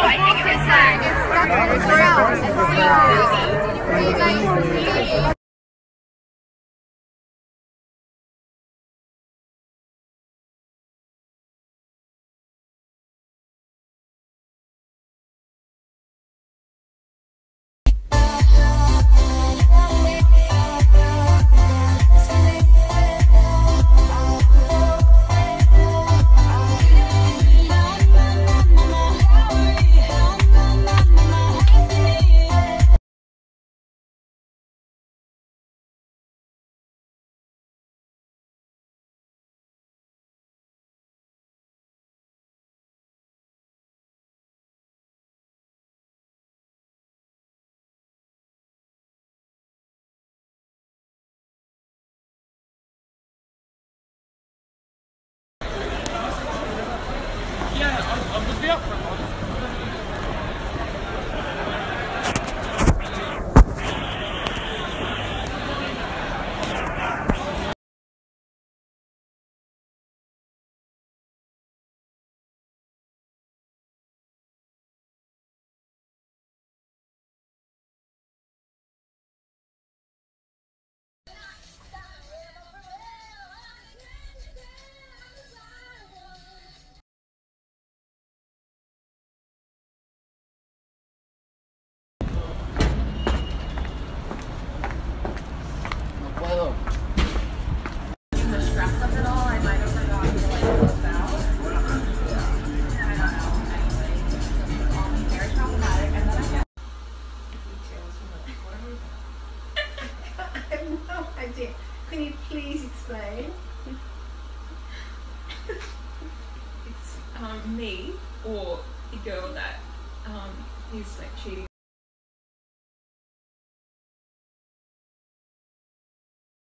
I think it was, like. it's the upfront. Idea. Can you please explain? It's um, me or the girl that um, is like cheating